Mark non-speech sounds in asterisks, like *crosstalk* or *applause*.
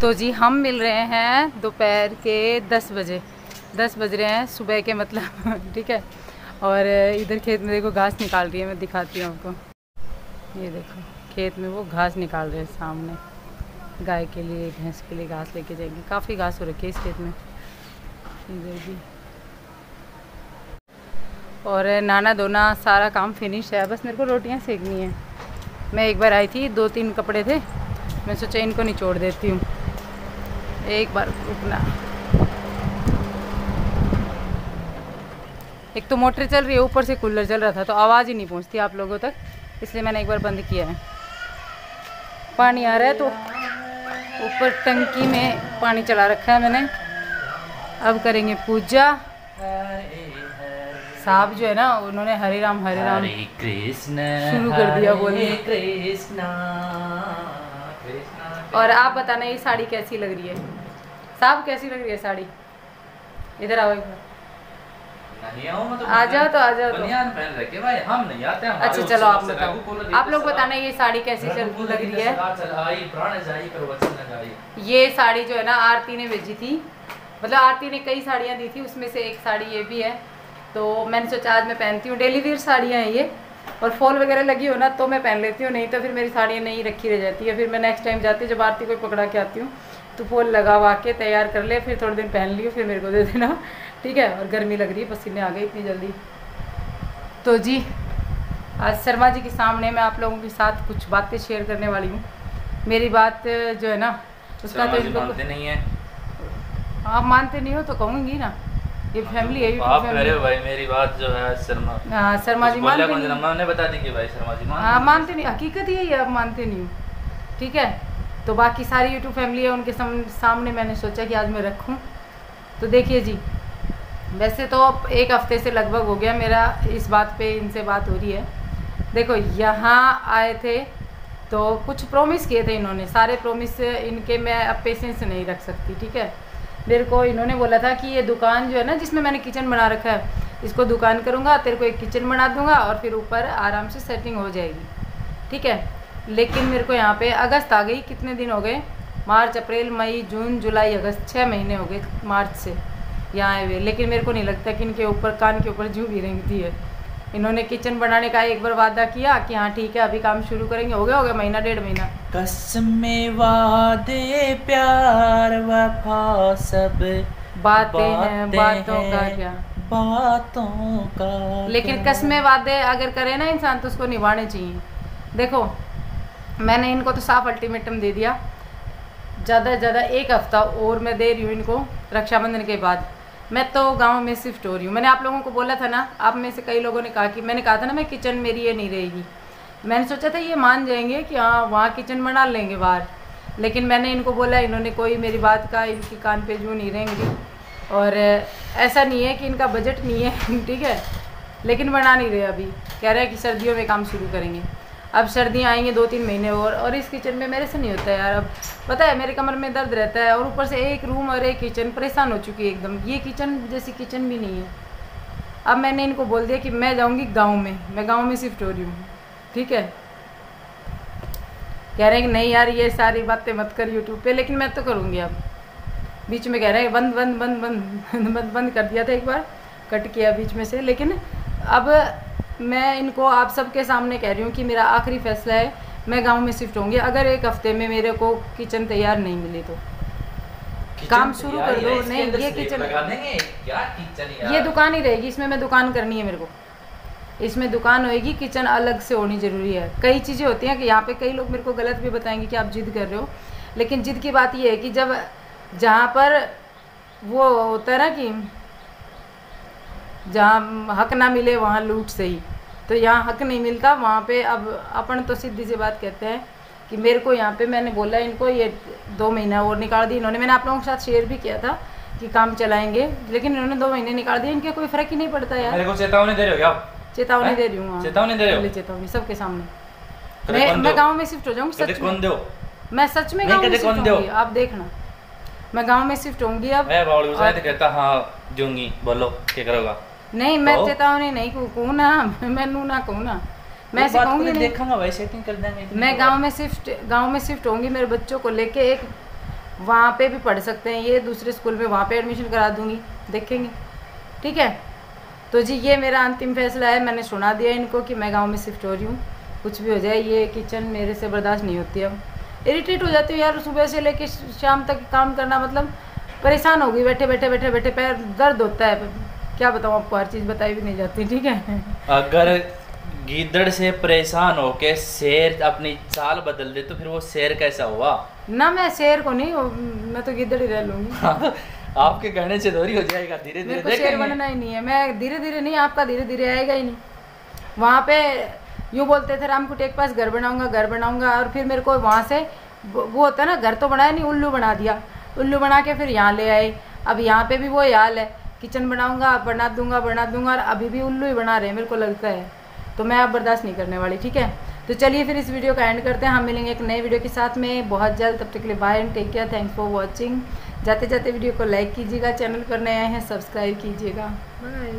तो जी, हम मिल रहे हैं दोपहर के दस बजे। दस बज रहे हैं सुबह के मतलब *laughs* ठीक है? और इधर खेत में देखो घास निकाल रही है, मैं दिखाती हूँ आपको। ये देखो, खेत में वो घास निकाल रहे हैं सामने। गाय के लिए, भैंस के लिए घास लेके जाएँगे। काफ़ी घास हो रखी है इस खेत में। इधर भी। और नाना धोना सारा काम फिनिश है। बस मेरे को रोटियाँ सेकनी है। मैं एक बार आई थी, दो तीन कपड़े थे। मैं सोचा इनको निचोड़ देती हूँ। एक बार रुकना। एक तो मोटर चल रही है ऊपर से कूलर चल रहा था तो आवाज़ ही नहीं पहुँचती आप लोगों तक इसलिए मैंने एक बार बंद किया है। पानी आ रहा है तो ऊपर टंकी में पानी चला रखा है मैंने। अब करेंगे पूजा। साहब जो है ना उन्होंने हरे राम हरे राम कृष्ण शुरू कर दिया बोलने। कृष्ण। और आप बताना ये साड़ी कैसी लग रही है? साहब कैसी लग रही है साड़ी? इधर आओ एक बार। नहीं आओ मतलब आ जाओ तो आ जाओ तो। बनियान पहन रखे भाई हम नहीं आते हमारे अच्छा चलो आप बताओ। आप लोग बताना ये साड़ी कैसी चल लग रही है? ये साड़ी जो है ना आरती ने भेजी थी। मतलब आरती ने कई साड़ियाँ दी थी उसमें से एक साड़ी ये भी है। तो मैंने सोचा आज मैं पहनती हूँ। डेली वेयर साड़ियाँ हैं ये। और फॉल वगैरह लगी हो ना तो मैं पहन लेती हूँ नहीं तो फिर मेरी साड़ियाँ नहीं रखी रह जाती है। फिर मैं नेक्स्ट टाइम जाती हूँ जब आरती को पकड़ा के आती हूँ तो फॉल लगा के तैयार कर ले फिर थोड़े दिन पहन लियो फिर मेरे को दे देना। ठीक है? और गर्मी लग रही है पसीने आ गए इतनी जल्दी। तो जी आज शर्मा जी के सामने मैं आप लोगों के साथ कुछ बातें शेयर करने वाली हूँ। मेरी बात जो है ना उसका तो इनको नहीं है। आप मानते नहीं हो तो कहूँगी ना। ये फैमिली है आप कह रहे हो। भाई मेरी बात जो है शर्मा। हाँ शर्मा जी मानते नहीं बता दी कि भाई शर्मा जी हाँ मानते नहीं हकीकत ही है आप मानते नहीं हो। ठीक है? तो बाकी सारी यूट्यूब फैमिली है उनके सम, सामने मैंने सोचा कि आज मैं रखूँ। तो देखिए जी वैसे तो एक हफ़्ते से लगभग हो गया मेरा इस बात पे इनसे बात हो रही है। देखो यहाँ आए थे तो कुछ प्रॉमिस किए थे इन्होंने सारे प्रॉमिस इनके मैं अब पेशेंस नहीं रख सकती ठीक है? मेरे को इन्होंने बोला था कि ये दुकान जो है ना जिसमें मैंने किचन बना रखा है इसको दुकान करूँगा तेरे को एक किचन बना दूँगा और फिर ऊपर आराम से सेटिंग हो जाएगी ठीक है? लेकिन मेरे को यहाँ पे अगस्त आ गई। कितने दिन हो गए? मार्च अप्रैल मई जून जुलाई अगस्त छः महीने हो गए मार्च से यहाँ आए हुए। लेकिन मेरे को नहीं लगता कि इनके ऊपर कान के ऊपर जू भी रेंगती है। इन्होंने किचन बनाने का एक बार वादा किया कि हाँ ठीक है अभी काम शुरू करेंगे। हो गया हो गया महीना डेढ़ महीना। कसमें वादे प्यार वफा सब। बातें हैं बातों का क्या? बातों का लेकिन क्या? वादे अगर करे ना इंसान तो उसको निभाने चाहिए। देखो मैंने इनको तो साफ़ अल्टीमेटम दे दिया। ज़्यादा से ज़्यादा एक हफ़्ता और मैं दे रही हूँ इनको रक्षाबंधन के बाद। मैं तो गाँव में शिफ्ट हो रही हूँ। मैंने आप लोगों को बोला था ना, आप में से कई लोगों ने कहा कि, मैंने कहा था ना, मैं किचन मेरी ये नहीं रहेगी। मैंने सोचा था, ये मान जाएँगे कि हाँ वहाँ किचन बना लेंगे बाहर। लेकिन मैंने इनको बोला, इन्होंने कोई मेरी बात का, इनकी कान पे जू नहीं रहेंगी। और ऐसा नहीं है कि इनका बजट नहीं है, *laughs* ठीक है? लेकिन बना नहीं रहे अभी। कह रहे हैं कि सर्दियों में काम शुरू करेंगे। अब सर्दियाँ आएँगी दो तीन महीने और और इस किचन में मेरे से नहीं होता यार। अब पता है, मेरे कमर में दर्द रहता है और ऊपर से एक रूम और एक किचन परेशान हो चुकी है एकदम। ये किचन जैसी किचन भी नहीं है। अब मैंने इनको बोल दिया कि मैं जाऊँगी गाँव में, मैं गाँव में शिफ्ट हो रही हूँ। ठीक है? कह रहे हैं कि नहीं यार, ये सारी बातें मत कर यूट्यूब पे, लेकिन मैं तो करूँगी अब। बीच में कह रहे हैं, बंद बंद बंद बंद *laughs* बंद बंद कर दिया था एक बार, कट किया बीच में से, लेकिन अब मैं इनको आप सबके सामने कह रही हूँ कि मेरा आखिरी फैसला है मैं गाँव में शिफ्ट होंगी। अगर एक हफ़्ते में मेरे को किचन तैयार नहीं मिली तो। काम शुरू कर दो, नहीं, ये किचन- ये दुकान ही रहेगी इसमें मैं दुकान करनी है मेरे को। इसमें दुकान होएगी किचन अलग से होनी ज़रूरी है। कई चीज़ें होती हैं कि यहाँ पे कई लोग मेरे को गलत भी बताएँगे कि आप जिद कर रहे हो। लेकिन जिद की बात ये है कि जब जहाँ पर वो होता है ना कि जहाँ हक ना मिले वहाँ लूट सही। तो यहाँ हक नहीं मिलता वहाँ पे अब अपन तो सीधी सी बात कहते हैं कि मेरे को यहाँ पे मैंने बोला इनको ये दो महीना और निकाल दी इन्होंने मैंने आप लोगों के साथ शेयर भी किया था कि काम चलाएँगे लेकिन इन्होंने दो महीने निकाल दिए इनके कोई फ़र्क ही नहीं पड़ता यार। मेरे को चेतावनी दे रहे हो आप? चेतावनी दे रही हूँ हाँ। चेतावनी दे रहे हो? चेतावनी सबके सामने। मैं कौन मैं शिफ्ट हो जाऊँगी सच कौन में। दो? मैं सच में गाँव में शिफ्ट होंगी आप देखना। मैं गाँव में शिफ्ट होंगी अब मैं कहता हाँ दूँगी बोलो क्या करोगा नहीं मैं तो? चेतावनी नहीं कहूँ ना *laughs* मैं नू ना कहूँ ना मैं ऐसे कहूँगी तो देखांगा भाई सेटिंग कर देंगे मैं तो गाँव में शिफ्ट गाँव में शिफ्ट होंगी मेरे बच्चों को लेके एक वहाँ पे भी पढ़ सकते हैं ये दूसरे स्कूल में वहाँ पे एडमिशन करा दूँगी देखेंगे। ठीक है? तो जी ये मेरा अंतिम फैसला है मैंने सुना दिया इनको कि मैं गाँव में शिफ्ट हो रही हूँ। कुछ भी हो जाए ये किचन मेरे से बर्दाश्त नहीं होती अब। इरीटेट हो जाती हूँ यार सुबह से लेके शाम तक काम करना मतलब परेशान हो गई बैठे बैठे बैठे बैठे पैर दर्द होता है। क्या बताऊँ आपको हर चीज़ बताई भी नहीं जाती ठीक है? अगर गीदड़ से परेशान होके शेर अपनी चाल बदल दे तो फिर वो शेर कैसा हुआ? ना मैं शेर को नहीं मैं तो गिद्दड़ ही रह लूँगी। *laughs* आपके कहने से दोरी हो जाएगा धीरे मेरे धीरे को शेर बनना ही नहीं है मैं धीरे धीरे नहीं आपका धीरे धीरे आएगा ही नहीं। वहाँ पे यूँ बोलते थे रामकुटे के पास घर बनाऊँगा घर बनाऊँगा और फिर मेरे को वहाँ से वो वो होता है ना घर तो बनाया नहीं उल्लू बना दिया। उल्लू बना के फिर यहाँ ले आए। अब यहाँ पे भी वो हाल है किचन बनाऊँगा, बना दूँगा बना दूँगा और अभी भी उल्लू ही बना रहे हैं, मेरे को लगता है। तो मैं अब बर्दाश्त नहीं करने वाली, ठीक है? तो चलिए फिर इस वीडियो का एंड करते हैं। हम मिलेंगे एक नए वीडियो के साथ में। बहुत जल्द, तब तक के लिए bye and take care thanks for watching जाते जाते वीडियो को लाइक कीजिएगा। चैनल पर नए आए हैं सब्सक्राइब कीजिएगा। बाय